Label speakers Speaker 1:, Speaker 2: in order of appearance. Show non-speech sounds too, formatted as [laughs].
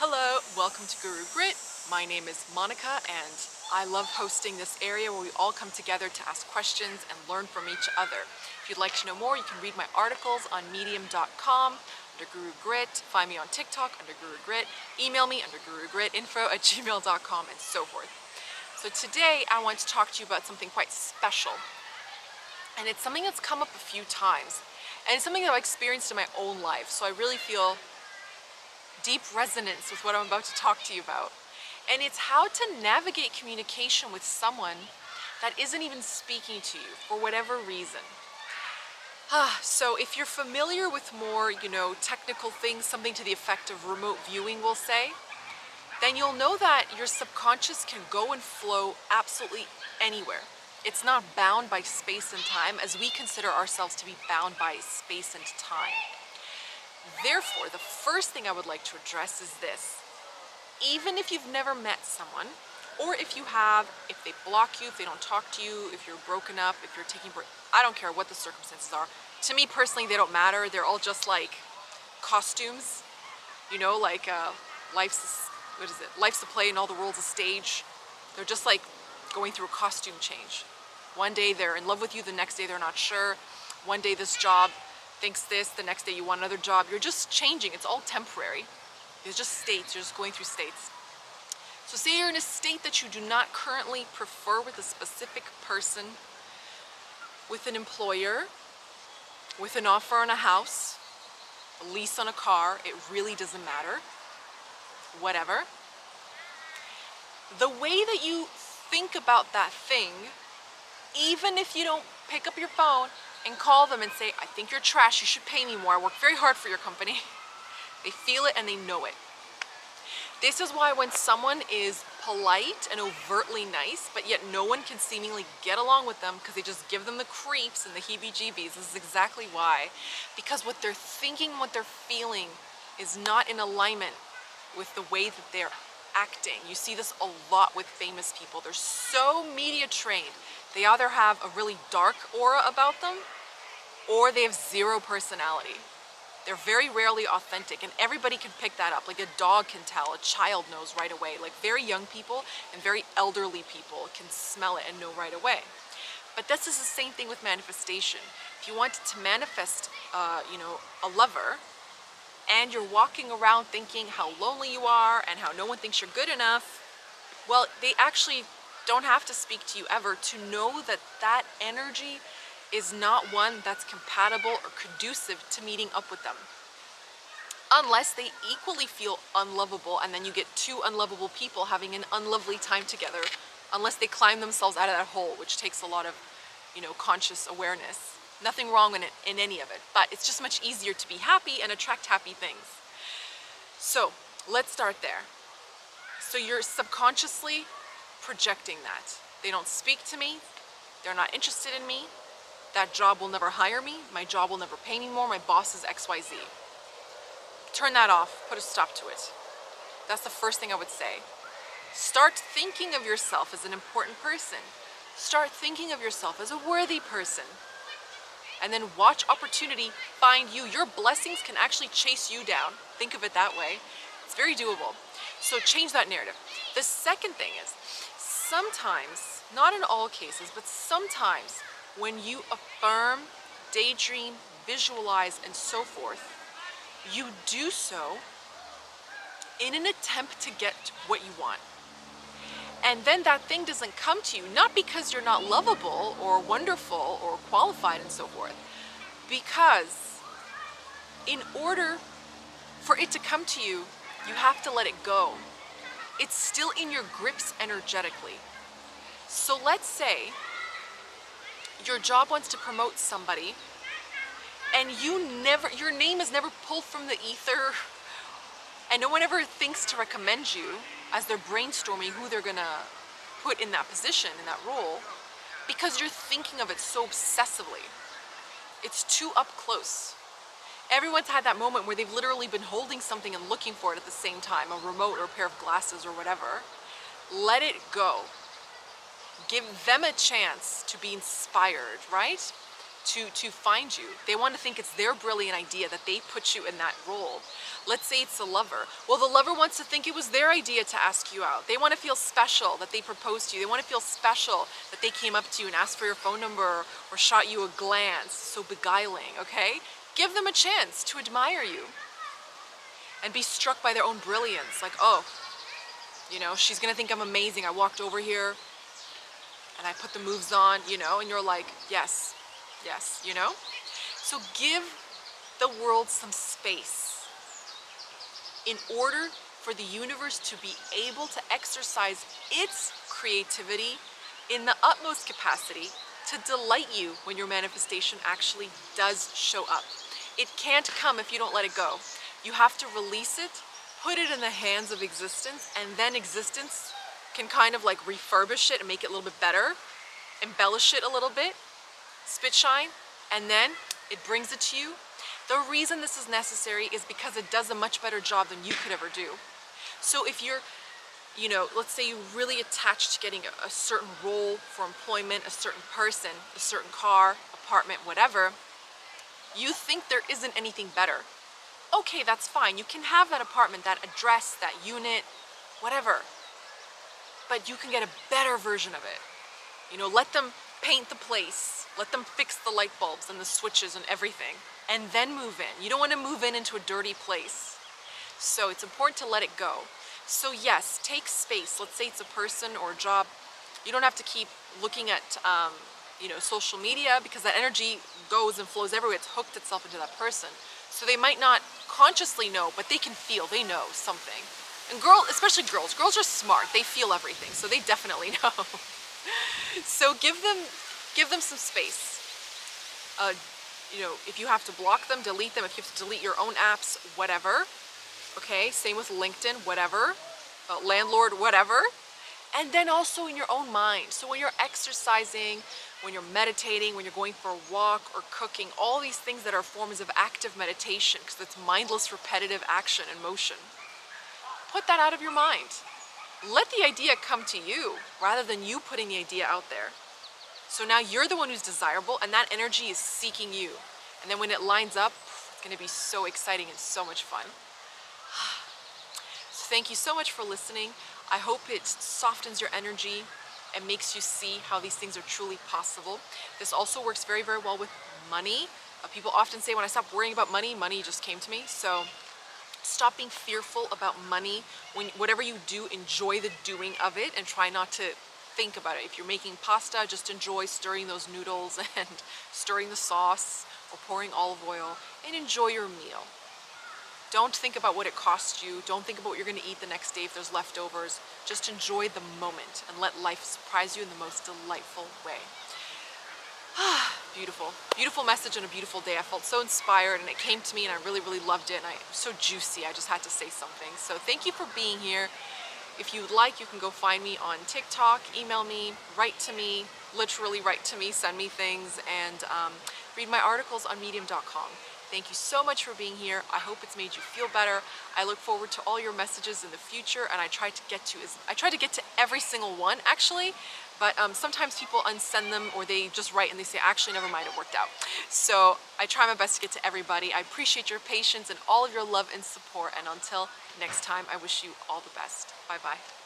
Speaker 1: Hello, welcome to Guru Grit. My name is Monika and I love hosting this area where we all come together to ask questions and learn from each other. If you'd like to know more, you can read my articles on medium.com under Guru Grit, find me on TikTok under Guru Grit, email me under Guru Grit, info at gmail.com and so forth. So today I want to talk to you about something quite special. And it's something that's come up a few times. And it's something that I've experienced in my own life. So I really feel deep resonance with what I'm about to talk to you about. And it's how to navigate communication with someone that isn't even speaking to you for whatever reason. Ah, so if you're familiar with more, you know, technical things, something to the effect of remote viewing, we'll say, then you'll know that your subconscious can go and flow absolutely anywhere. It's not bound by space and time as we consider ourselves to be bound by space and time. Therefore, the first thing I would like to address is this. Even if you've never met someone, or if you have, if they block you, if they don't talk to you, if you're broken up, if you're taking break, I don't care what the circumstances are. To me personally, they don't matter. They're all just like costumes, you know, like uh, life's, what is it? Life's a play and all the world's a stage. They're just like going through a costume change. One day they're in love with you, the next day they're not sure. One day this job thinks this, the next day you want another job. You're just changing, it's all temporary. It's just states, you're just going through states. So say you're in a state that you do not currently prefer with a specific person, with an employer, with an offer on a house, a lease on a car, it really doesn't matter, whatever. The way that you think about that thing, even if you don't pick up your phone and call them and say, I think you're trash, you should pay me more, I work very hard for your company. [laughs] They feel it and they know it. This is why when someone is polite and overtly nice, but yet no one can seemingly get along with them because they just give them the creeps and the heebie-jeebies, this is exactly why. Because what they're thinking, what they're feeling is not in alignment with the way that they're acting. You see this a lot with famous people. They're so media trained. They either have a really dark aura about them or they have zero personality. They're very rarely authentic and everybody can pick that up. Like a dog can tell, a child knows right away. Like very young people and very elderly people can smell it and know right away. But this is the same thing with manifestation. If you want to manifest, uh, you know, a lover, and you're walking around thinking how lonely you are and how no one thinks you're good enough, well, they actually don't have to speak to you ever to know that that energy is not one that's compatible or conducive to meeting up with them. Unless they equally feel unlovable and then you get two unlovable people having an unlovely time together, unless they climb themselves out of that hole, which takes a lot of, you know, conscious awareness. Nothing wrong in, it, in any of it, but it's just much easier to be happy and attract happy things. So let's start there. So you're subconsciously projecting that. They don't speak to me, they're not interested in me, that job will never hire me, my job will never pay me more, my boss is XYZ. Turn that off, put a stop to it. That's the first thing I would say. Start thinking of yourself as an important person. Start thinking of yourself as a worthy person and then watch opportunity find you. Your blessings can actually chase you down. Think of it that way. It's very doable. So change that narrative. The second thing is sometimes, not in all cases, but sometimes when you affirm, daydream, visualize, and so forth, you do so in an attempt to get what you want and then that thing doesn't come to you, not because you're not lovable or wonderful or qualified and so forth, because in order for it to come to you, you have to let it go. It's still in your grips energetically. So let's say your job wants to promote somebody and you never, your name is never pulled from the ether and no one ever thinks to recommend you as they're brainstorming who they're gonna put in that position, in that role, because you're thinking of it so obsessively. It's too up close. Everyone's had that moment where they've literally been holding something and looking for it at the same time, a remote or a pair of glasses or whatever. Let it go. Give them a chance to be inspired, right? to, to find you. They want to think it's their brilliant idea that they put you in that role. Let's say it's a lover. Well, the lover wants to think it was their idea to ask you out. They want to feel special that they proposed to you. They want to feel special that they came up to you and asked for your phone number or shot you a glance. So beguiling, okay? Give them a chance to admire you and be struck by their own brilliance. Like, oh, you know, she's gonna think I'm amazing. I walked over here and I put the moves on, you know, and you're like, yes, yes, you know? So give the world some space in order for the universe to be able to exercise its creativity in the utmost capacity to delight you when your manifestation actually does show up. It can't come if you don't let it go. You have to release it, put it in the hands of existence, and then existence can kind of like refurbish it and make it a little bit better, embellish it a little bit, spit shine, and then it brings it to you. The reason this is necessary is because it does a much better job than you could ever do. So if you're, you know, let's say you're really attached to getting a, a certain role for employment, a certain person, a certain car, apartment, whatever, you think there isn't anything better. Okay, that's fine. You can have that apartment, that address, that unit, whatever. But you can get a better version of it. You know, let them paint the place, let them fix the light bulbs and the switches and everything, and then move in. You don't want to move in into a dirty place. So it's important to let it go. So yes, take space. Let's say it's a person or a job. You don't have to keep looking at um, you know, social media because that energy goes and flows everywhere. It's hooked itself into that person. So they might not consciously know, but they can feel, they know something. And girls, especially girls, girls are smart. They feel everything, so they definitely [laughs] know. so give them, give them some space. Uh, you know, if you have to block them, delete them. If you have to delete your own apps, whatever. Okay, same with LinkedIn, whatever. Uh, landlord, whatever. And then also in your own mind. So when you're exercising, when you're meditating, when you're going for a walk or cooking, all these things that are forms of active meditation because it's mindless, repetitive action and motion. Put that out of your mind. Let the idea come to you rather than you putting the idea out there. So now you're the one who's desirable and that energy is seeking you. And then when it lines up, it's gonna be so exciting and so much fun. Thank you so much for listening. I hope it softens your energy, and makes you see how these things are truly possible. This also works very, very well with money. Uh, people often say when I stopped worrying about money, money just came to me. So stop being fearful about money. When Whatever you do, enjoy the doing of it and try not to think about it. If you're making pasta, just enjoy stirring those noodles [laughs] and stirring the sauce or pouring olive oil and enjoy your meal. Don't think about what it costs you. Don't think about what you're gonna eat the next day if there's leftovers. Just enjoy the moment and let life surprise you in the most delightful way. [sighs] beautiful, beautiful message and a beautiful day. I felt so inspired and it came to me and I really, really loved it and I, it was so juicy. I just had to say something. So thank you for being here. If you would like, you can go find me on TikTok, email me, write to me, literally write to me, send me things, and um, read my articles on medium.com. Thank you so much for being here. I hope it's made you feel better. I look forward to all your messages in the future and I try to get to I try to get to every single one actually, but um, sometimes people unsend them or they just write and they say, actually, never mind, it worked out. So I try my best to get to everybody. I appreciate your patience and all of your love and support. And until next time, I wish you all the best. Bye-bye.